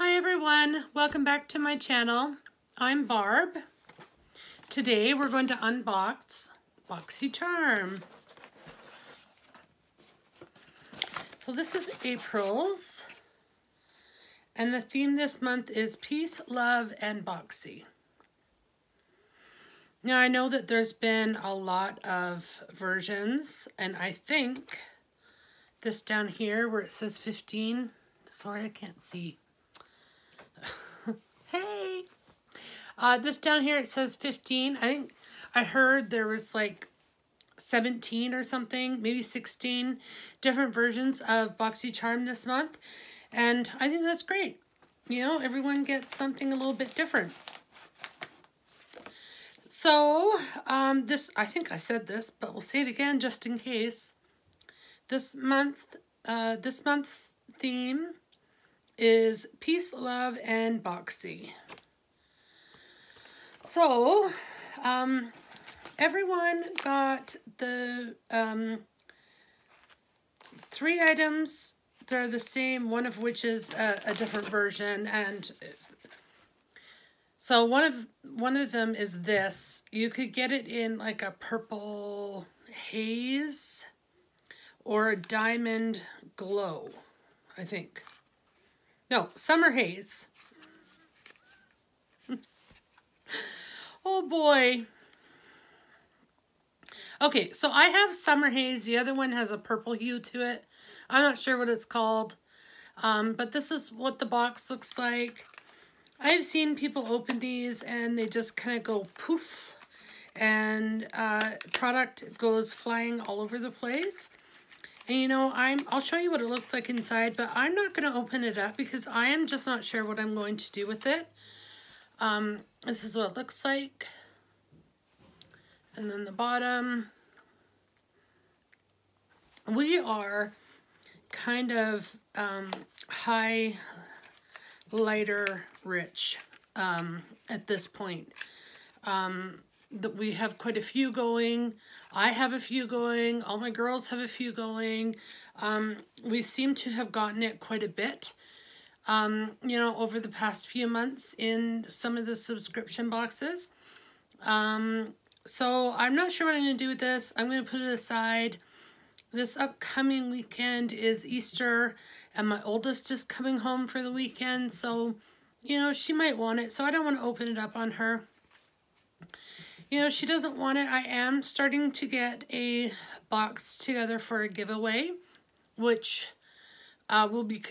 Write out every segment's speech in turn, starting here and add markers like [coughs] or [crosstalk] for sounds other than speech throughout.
Hi everyone, welcome back to my channel. I'm Barb. Today we're going to unbox BoxyCharm. So this is April's and the theme this month is Peace, Love, and Boxy. Now I know that there's been a lot of versions and I think this down here where it says 15, sorry I can't see, hey. Uh, this down here, it says 15. I think I heard there was like 17 or something, maybe 16 different versions of BoxyCharm this month. And I think that's great. You know, everyone gets something a little bit different. So, um, this, I think I said this, but we'll say it again just in case. This month, uh, this month's theme is Peace, Love, and Boxy. So, um, everyone got the um, three items They're the same, one of which is a, a different version, and so one of one of them is this. You could get it in like a purple haze or a diamond glow, I think. No, Summer Haze. oh boy. Okay, so I have Summer Haze. The other one has a purple hue to it. I'm not sure what it's called. Um, but this is what the box looks like. I've seen people open these and they just kind of go poof. And uh, product goes flying all over the place. And you know, I'm, I'll show you what it looks like inside, but I'm not going to open it up because I am just not sure what I'm going to do with it. Um, this is what it looks like. And then the bottom. We are kind of um, high, lighter, rich um, at this point. Um, that we have quite a few going. I have a few going. All my girls have a few going. Um, we seem to have gotten it quite a bit, um, you know, over the past few months in some of the subscription boxes. Um, so I'm not sure what I'm going to do with this. I'm going to put it aside. This upcoming weekend is Easter, and my oldest is coming home for the weekend, so, you know, she might want it, so I don't want to open it up on her you know, she doesn't want it. I am starting to get a box together for a giveaway, which uh, will be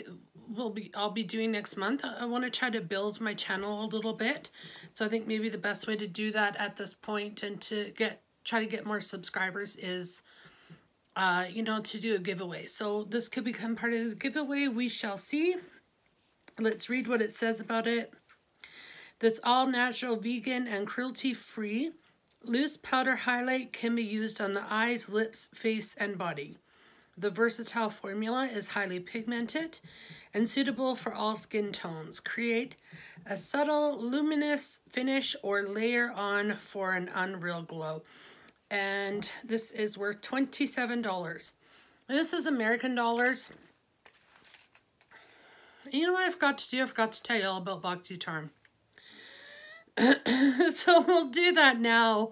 will be I'll be doing next month. I want to try to build my channel a little bit, so I think maybe the best way to do that at this point and to get try to get more subscribers is, uh, you know, to do a giveaway. So this could become part of the giveaway. We shall see. Let's read what it says about it. That's all natural, vegan, and cruelty free. Loose powder highlight can be used on the eyes, lips, face, and body. The versatile formula is highly pigmented and suitable for all skin tones. Create a subtle, luminous finish or layer on for an unreal glow. And this is worth $27. This is American dollars. You know what I forgot to do? I forgot to tell you all about BoxyCharm. [coughs] so we'll do that now.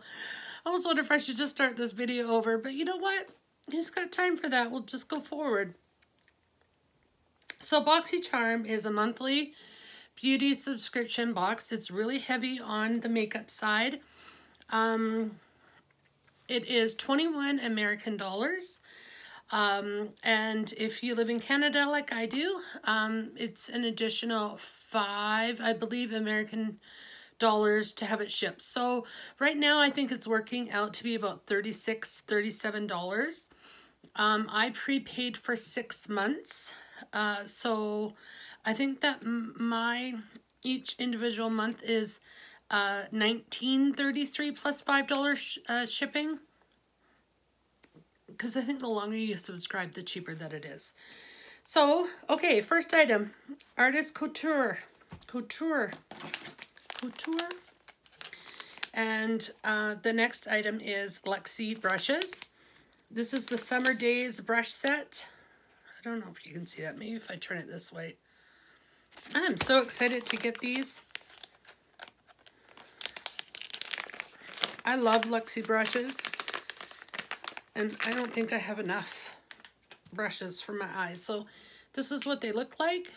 I was wondering if I should just start this video over, but you know what? He's got time for that. We'll just go forward. So BoxyCharm is a monthly beauty subscription box. It's really heavy on the makeup side. Um, it is 21 American dollars. Um, and if you live in Canada like I do, um, it's an additional five, I believe, American dollars to have it shipped. So right now I think it's working out to be about 36 $37. Um, I prepaid for six months. Uh, so I think that my each individual month is uh, 1933 plus $5 sh uh, shipping. Because I think the longer you subscribe, the cheaper that it is. So, okay, first item, Artist Couture. Couture Couture. And uh, the next item is Luxie brushes. This is the Summer Days brush set. I don't know if you can see that. Maybe if I turn it this way. I'm so excited to get these. I love Luxie brushes. And I don't think I have enough brushes for my eyes. So this is what they look like.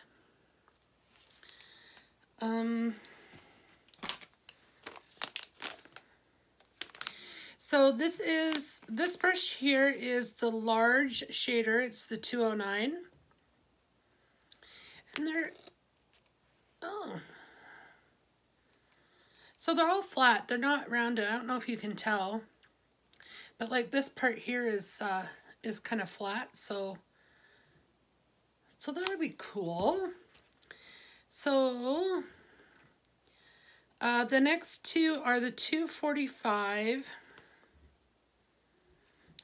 Um, so this is, this brush here is the large shader. It's the 209. And they're, oh. So they're all flat. They're not rounded. I don't know if you can tell. But like this part here is, uh, is kind of flat. So, so that would be cool. So, uh, the next two are the 245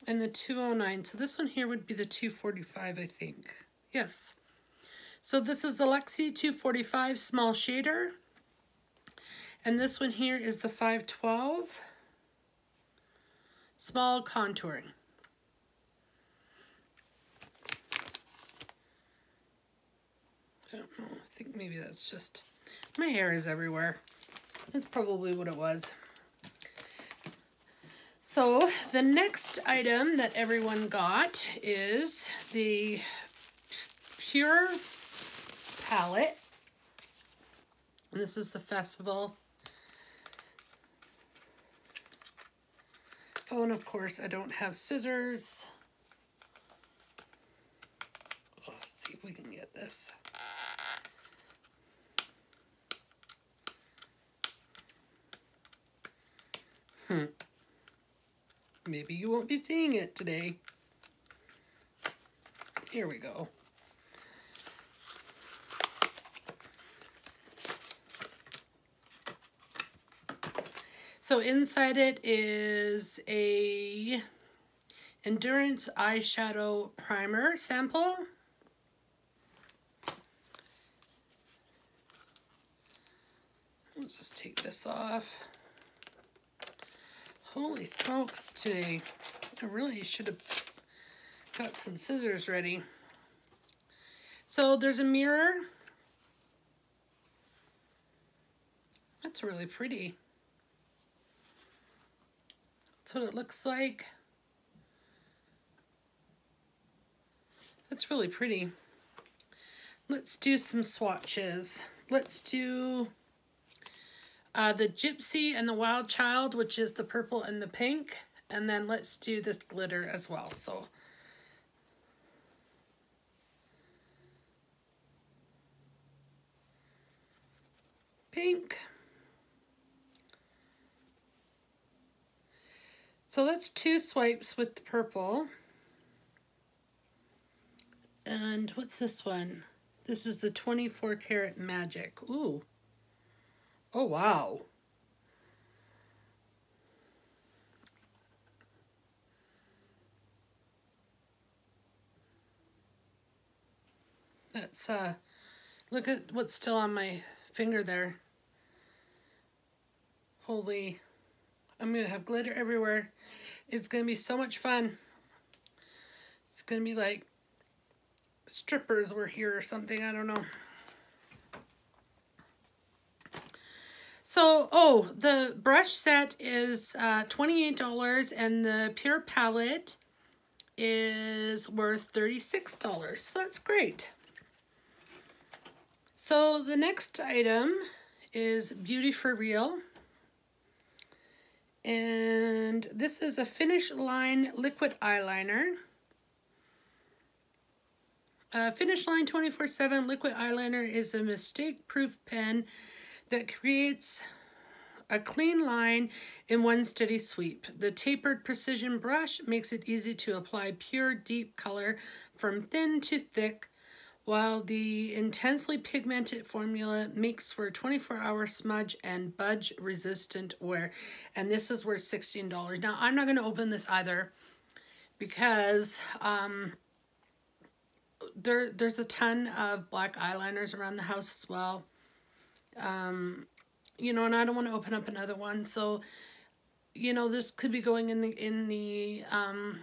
and the 209. So this one here would be the 245, I think. Yes. So this is the Luxie 245 small shader. And this one here is the 512 small contouring. I don't know. I think maybe that's just... My hair is everywhere. That's probably what it was. So the next item that everyone got is the Pure palette. And this is the festival. Oh, and of course I don't have scissors. Let's see if we can get this. Hmm. Maybe you won't be seeing it today. Here we go. So inside it is a Endurance Eyeshadow Primer sample. I'll just take this off. Holy smokes today. I really should have got some scissors ready. So there's a mirror. That's really pretty. That's what it looks like. That's really pretty. Let's do some swatches. Let's do uh, the Gypsy and the Wild Child, which is the purple and the pink. And then let's do this glitter as well. So pink. So that's two swipes with the purple. And what's this one? This is the 24 karat magic. Ooh. Oh, wow. That's, uh, look at what's still on my finger there. Holy, I'm going to have glitter everywhere. It's going to be so much fun. It's going to be like strippers were here or something. I don't know. So, oh, the brush set is uh, $28 and the Pure Palette is worth $36. So that's great. So the next item is Beauty for Real. And this is a Finish Line Liquid Eyeliner. Uh, Finish Line 24-7 Liquid Eyeliner is a mistake-proof pen that creates a clean line in one steady sweep. The tapered precision brush makes it easy to apply pure deep color from thin to thick, while the intensely pigmented formula makes for 24-hour smudge and budge-resistant wear. And this is worth $16. Now, I'm not going to open this either because um, there, there's a ton of black eyeliners around the house as well. Um, you know, and I don't want to open up another one. So, you know, this could be going in the, in the, um,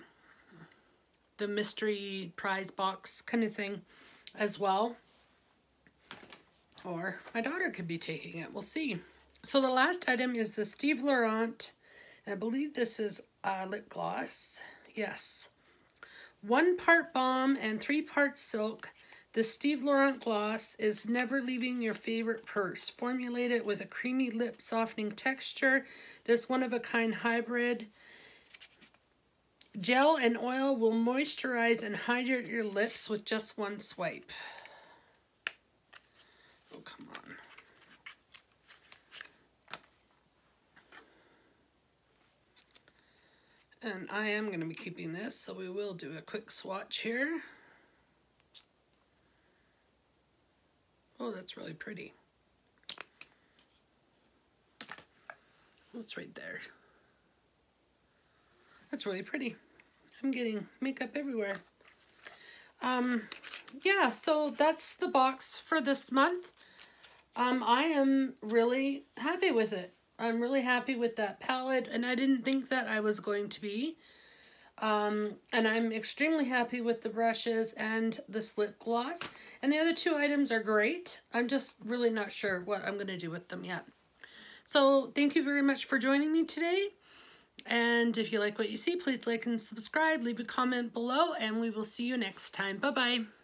the mystery prize box kind of thing as well. Or my daughter could be taking it. We'll see. So the last item is the Steve Laurent. I believe this is a lip gloss. Yes. One part balm and three parts silk. The Steve Laurent gloss is never leaving your favorite purse. Formulated with a creamy lip softening texture. This one-of-a-kind hybrid Gel and oil will moisturize and hydrate your lips with just one swipe. Oh, come on. And I am going to be keeping this, so we will do a quick swatch here. Oh, that's really pretty. That's right there. That's really pretty. I'm getting makeup everywhere. Um, yeah, so that's the box for this month. Um, I am really happy with it. I'm really happy with that palette, and I didn't think that I was going to be. Um, and I'm extremely happy with the brushes and this lip gloss. And the other two items are great. I'm just really not sure what I'm going to do with them yet. So thank you very much for joining me today. And if you like what you see, please like and subscribe, leave a comment below, and we will see you next time. Bye-bye.